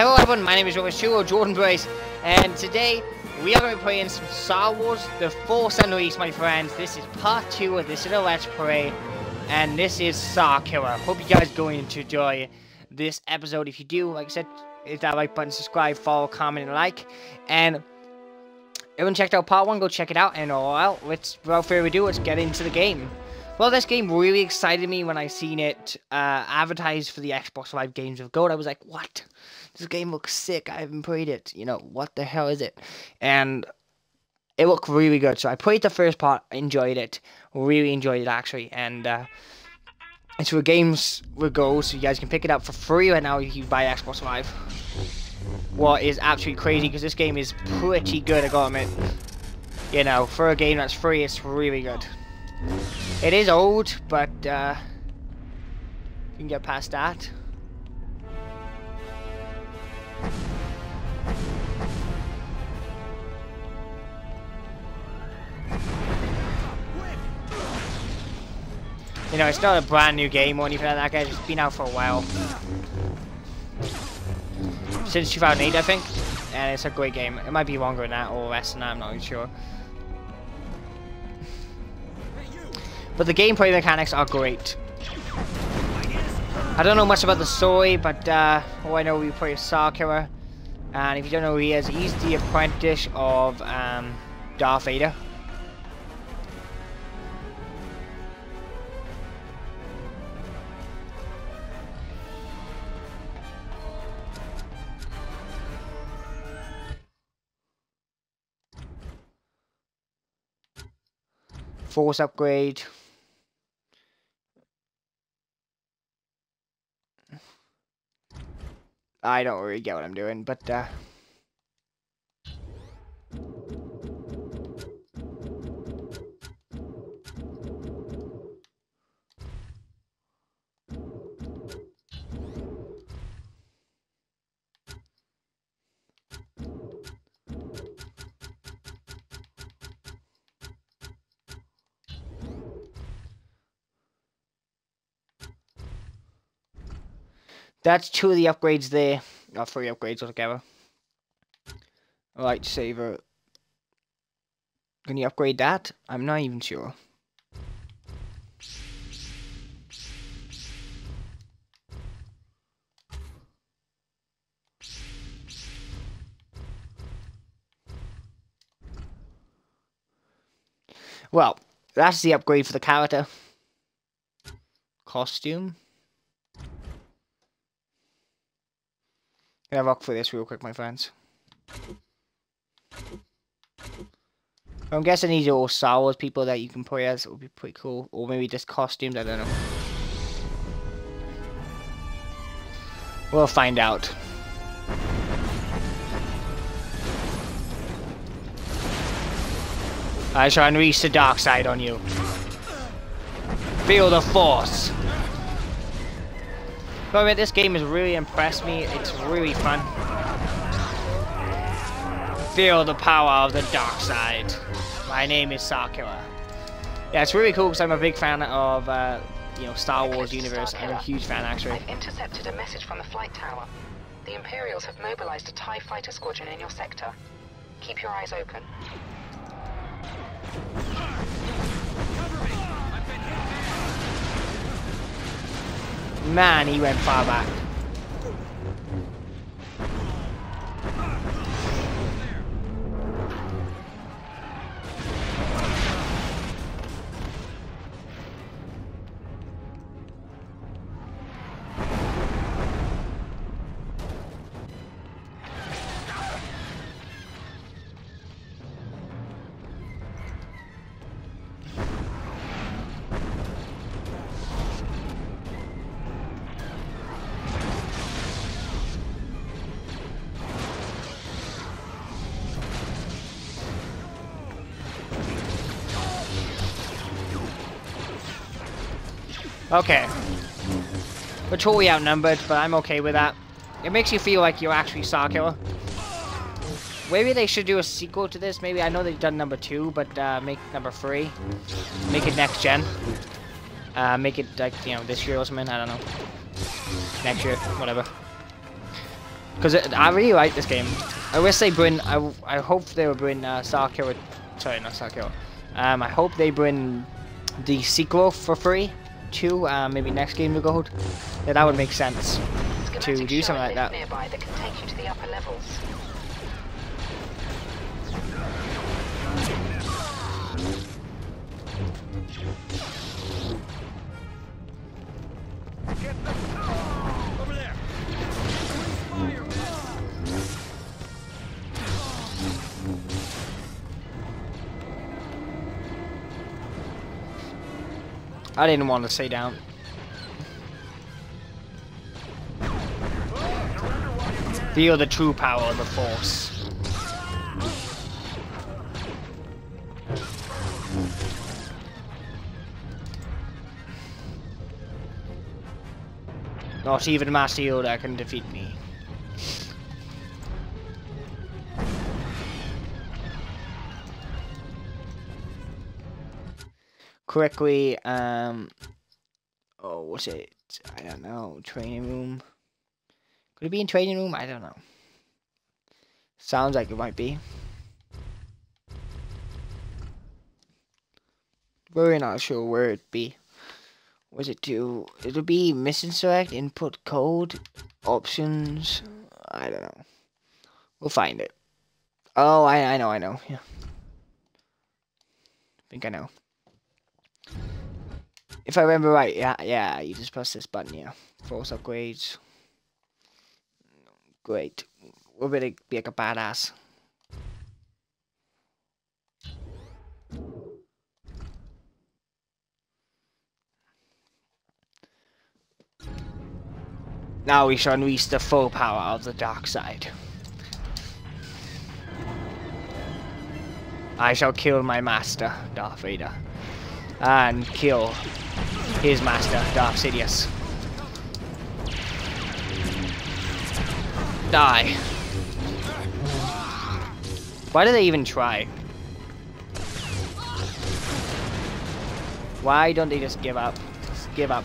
Hello everyone, my name is Robert Stewart, Jordan Brace, and today we are going to be playing some Star Wars The Force Unleashed, my friends. This is part 2 of this little Let's Play, and this is Starkiller. Hope you guys are going to enjoy this episode. If you do, like I said, hit that like button, subscribe, follow, comment, and like, and everyone checked out part 1, go check it out, and well, let's, without further ado, let's get into the game. Well, this game really excited me when I seen it uh, advertised for the Xbox Live Games of Gold. I was like, what? This game looks sick. I haven't played it. You know, what the hell is it? And it looked really good. So I played the first part, enjoyed it. Really enjoyed it, actually. And uh, it's for Games with Gold, so you guys can pick it up for free right now if you buy Xbox Live. What is absolutely crazy, because this game is pretty good, I gotta admit. You know, for a game that's free, it's really good. It is old, but uh, you can get past that. You know, it's not a brand new game or anything like that, guys. It's been out for a while. Since 2008, I think. And it's a great game. It might be longer than that or less than that, I'm not sure. But the gameplay mechanics are great. I don't know much about the story, but uh, all I know we play Starkiller. And if you don't know who he is, he's the apprentice of um, Darth Vader. Force upgrade. I don't really get what I'm doing, but uh That's two of the upgrades there. Or three upgrades altogether. Lightsaber. Uh, can you upgrade that? I'm not even sure. Well, that's the upgrade for the character. Costume. Gonna rock for this real quick, my friends. I'm guessing these are all Star Wars people that you can play as. It would be pretty cool. Or maybe just costumes, I don't know. We'll find out. I shall unleash the dark side on you. Feel the force. But I mean, this game has really impressed me. It's really fun. Feel the power of the dark side. My name is Starkiller. Yeah, it's really cool because I'm a big fan of, uh, you know, Star Wars universe. I'm a huge fan, actually. I've intercepted a message from the flight tower. The Imperials have mobilized a TIE fighter squadron in your sector. Keep your eyes open. Man, he went far back. Okay. We're totally outnumbered, but I'm okay with that. It makes you feel like you're actually Starkiller. Maybe they should do a sequel to this. Maybe I know they've done number two, but uh, make number three. Make it next gen. Uh, make it like you know this year or something. I don't know. Next year, whatever. Because I really like this game. I wish they bring, I, I hope they will bring uh, Starkiller, sorry, not Starkiller. Um, I hope they bring the sequel for free to uh, maybe next game to gold. Yeah, that would make sense to do something like that. Nearby that can take you to the upper levels. I didn't want to stay down. Feel the true power of the Force. Not even Master Yoda can defeat me. Quickly, um, oh, what's it? I don't know. Training room. Could it be in training room? I don't know. Sounds like it might be. We're not sure where it'd be. Was it to? It'll be mission select, input code, options. I don't know. We'll find it. Oh, I I know, I know. Yeah. I think I know. If I remember right, yeah, yeah, you just press this button here. Force upgrades. Great. We're gonna be like a badass. Now we shall unleash the full power of the dark side. I shall kill my master, Darth Vader. And kill his master, Darth Sidious. Die. Why do they even try? Why don't they just give up? Just give up.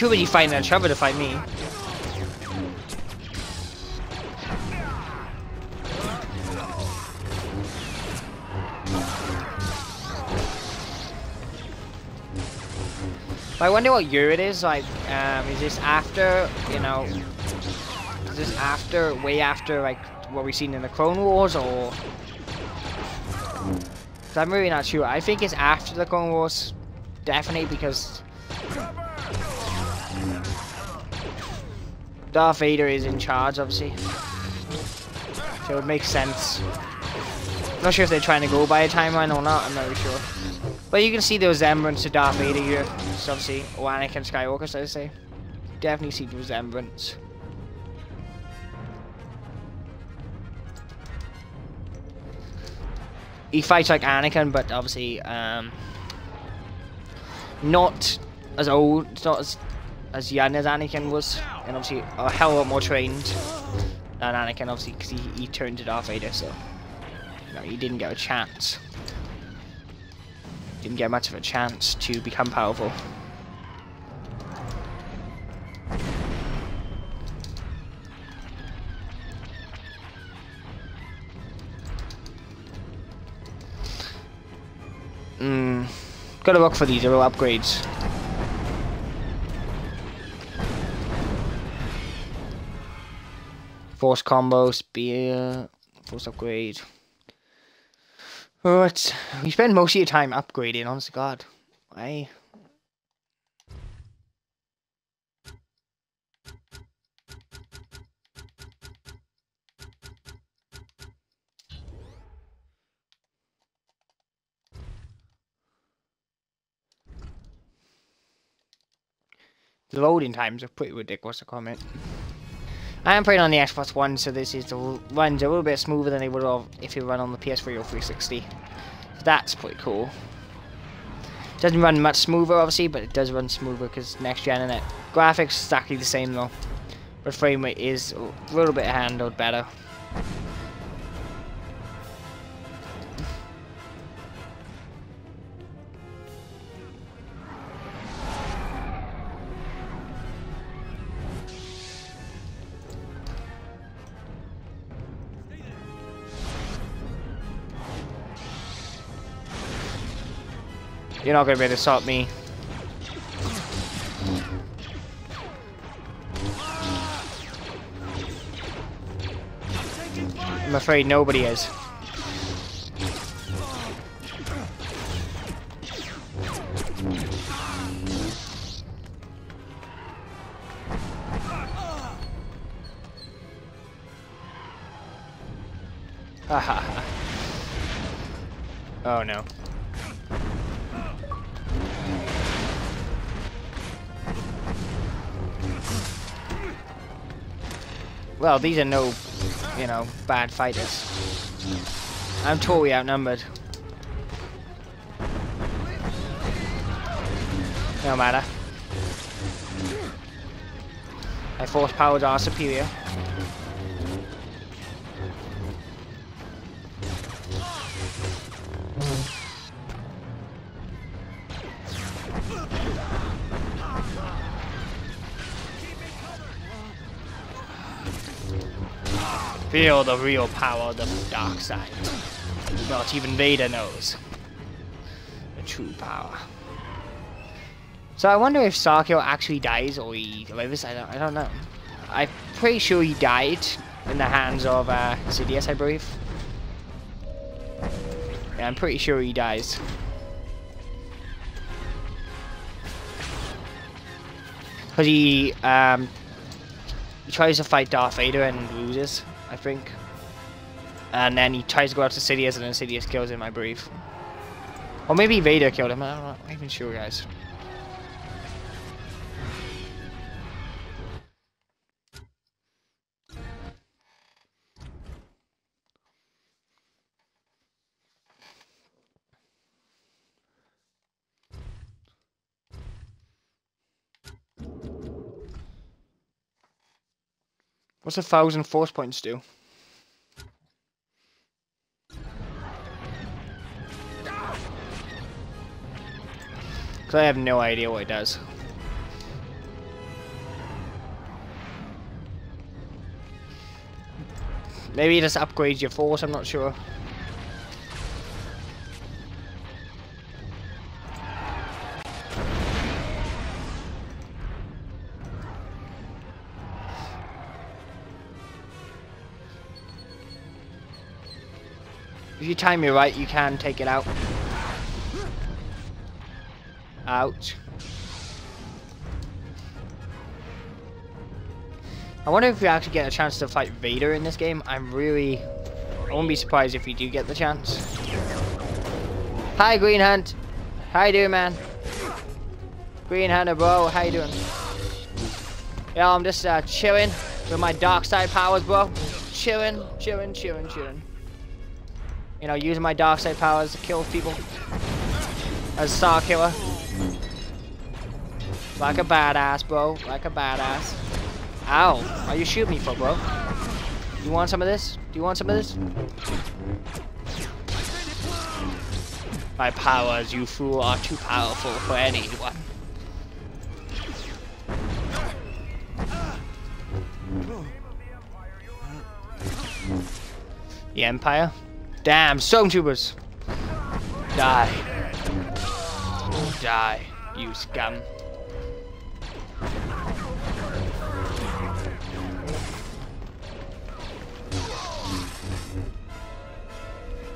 Too many fighting each other to fight me. But I wonder what year it is, like, um, is this after, you know, is this after, way after, like, what we've seen in the Clone Wars, or... I'm really not sure. I think it's after the Clone Wars, definitely, because... Darth Vader is in charge, obviously. So it would make sense. not sure if they're trying to go by a timeline or not, I'm not really sure. But you can see the resemblance to Darth Vader here. It's obviously, or Anakin Skywalker, so I say. Definitely see the resemblance. He fights like Anakin, but obviously, um, not as old, not as as young as Anakin was, and obviously a hell of a lot more trained than Anakin, obviously, because he, he turned to Darth Vader, so know, he didn't get a chance. Didn't get much of a chance to become powerful. Hmm. Gotta look for these little upgrades. Force combo, spear, force upgrade. But we spend most of your time upgrading, honest to God. Why? The loading times are pretty ridiculous, to comment. I am playing on the Xbox One, so this is the runs a little bit smoother than they would have if you run on the PS3 or 360. So that's pretty cool. Doesn't run much smoother, obviously, but it does run smoother because next gen and it. Graphics exactly the same though, but frame rate is a little bit handled better. You're not gonna be able to stop me. I'm afraid nobody is. oh no. Well, these are no, you know, bad fighters. I'm totally outnumbered. No matter. My force powers are superior. Feel the real power of the dark side. Not even Vader knows. The true power. So I wonder if Starkiller actually dies or he lives. I don't, I don't know. I'm pretty sure he died in the hands of uh, Sidious, I believe. Yeah, I'm pretty sure he dies. Because he, um, he tries to fight Darth Vader and loses. I think. And then he tries to go out to Sidious and then Sidious kills him, I believe. Or maybe Vader killed him, I'm not even sure guys. What's a thousand force points do? Because I have no idea what it does. Maybe it just upgrades your force, I'm not sure. If you time it right, you can take it out. Ouch. I wonder if we actually get a chance to fight Vader in this game. I'm really... I won't be surprised if we do get the chance. Hi, Green Hunt. How you doing, man? Green Hunter, bro. How you doing? Yeah, I'm just uh, chilling with my dark side powers, bro. Chilling, chilling, chilling, chilling. You know, using my dark side powers to kill people. As a Star Killer. Like a badass, bro. Like a badass. Ow. Are you shooting me for, bro? You want some of this? Do you want some of this? My powers, you fool, are too powerful for anyone. The Empire? Damn, stormtroopers! Die. Die, you scum.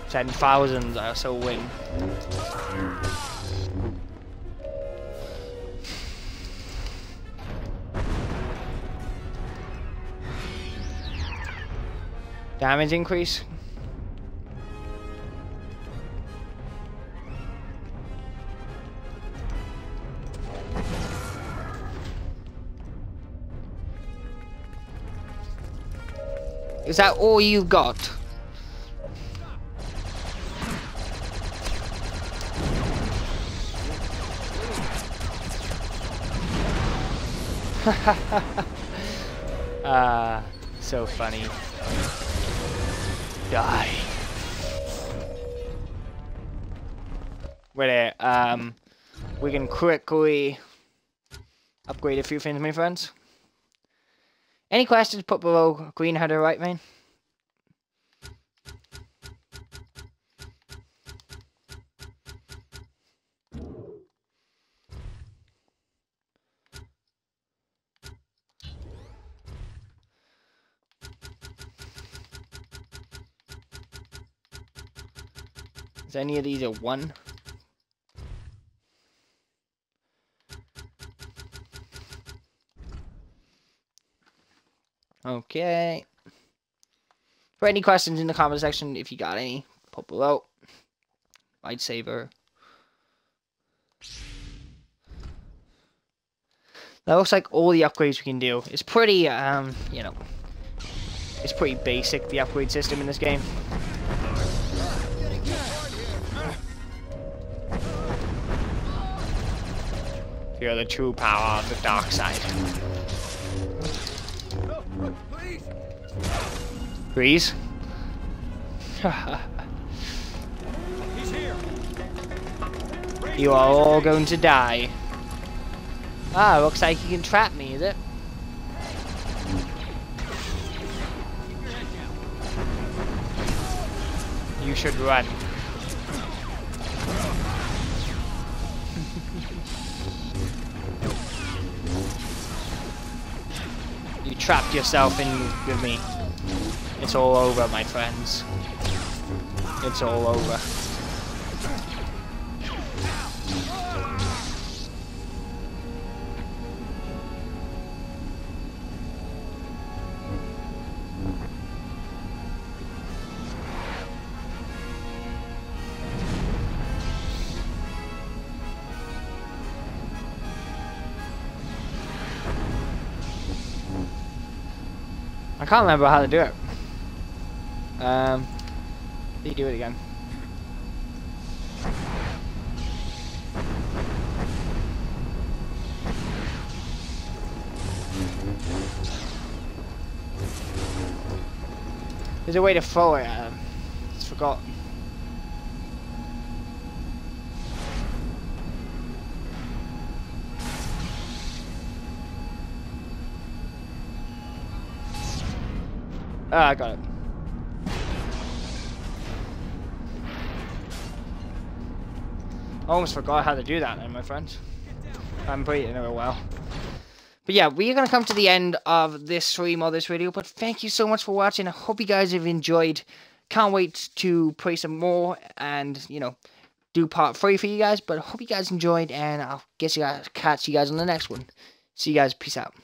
Ten thousand, I also win. Damage increase? Is that all you got? Ah, uh, so funny. Die. Well, um, we can quickly upgrade a few things, my friends. Any questions, put below green header right, man? Is any of these a one? Okay. For any questions in the comment section, if you got any, put below. Lightsaber. That looks like all the upgrades we can do. It's pretty, um, you know, it's pretty basic, the upgrade system in this game. Feel the true power of the dark side. Breeze? you are all going to die. Ah, looks like you can trap me, is it? You should run. you trapped yourself in with me. It's all over, my friends. It's all over. I can't remember how to do it. Um, do it again. There's a way to throw it at. Just forgot. Ah, I got it. I almost forgot how to do that then, my friends. I'm playing it well. But yeah, we are going to come to the end of this stream or this video. But thank you so much for watching. I hope you guys have enjoyed. Can't wait to play some more and, you know, do part three for you guys. But I hope you guys enjoyed. And I'll get you guys, catch you guys on the next one. See you guys. Peace out.